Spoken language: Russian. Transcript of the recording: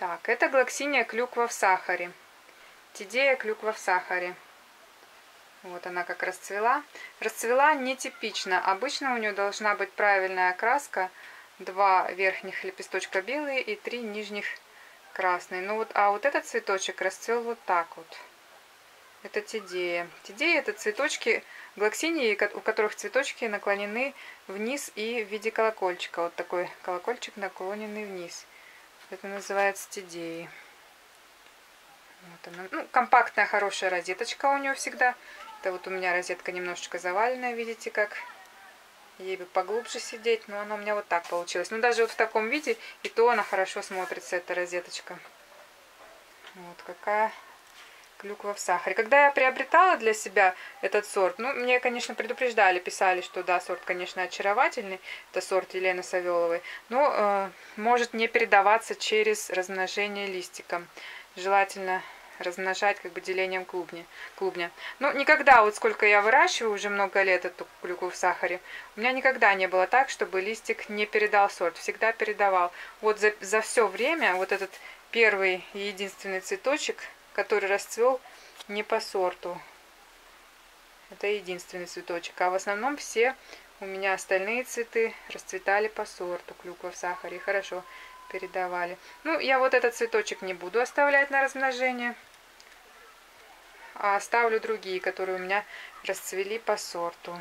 Так, это глоксиния клюква в сахаре. Тидея клюква в сахаре. Вот она как расцвела. Расцвела нетипично. Обычно у нее должна быть правильная окраска. Два верхних лепесточка белые и три нижних красные. Ну вот, а вот этот цветочек расцвел вот так вот. Это тидея. Тидея это цветочки глоксинии, у которых цветочки наклонены вниз и в виде колокольчика. Вот такой колокольчик наклоненный вниз. Это называется тидеей. Вот она. Ну, компактная, хорошая розеточка у нее всегда. Это вот у меня розетка немножечко заваленная, видите, как ей бы поглубже сидеть, но она у меня вот так получилась. Ну, даже вот в таком виде, и то она хорошо смотрится, эта розеточка. Вот какая клюква в сахаре. Когда я приобретала для себя этот сорт, ну, мне, конечно, предупреждали, писали, что да, сорт, конечно, очаровательный, это сорт Елены Савеловой, но э, может не передаваться через размножение листиком. Желательно размножать как бы делением клубни, клубня. Ну, никогда, вот сколько я выращиваю, уже много лет эту клюкву в сахаре, у меня никогда не было так, чтобы листик не передал сорт, всегда передавал. Вот за, за все время вот этот первый и единственный цветочек, который расцвел не по сорту. Это единственный цветочек, а в основном все у меня остальные цветы расцветали по сорту, клюква в сахаре, хорошо передавали. Ну, я вот этот цветочек не буду оставлять на размножение а оставлю другие, которые у меня расцвели по сорту.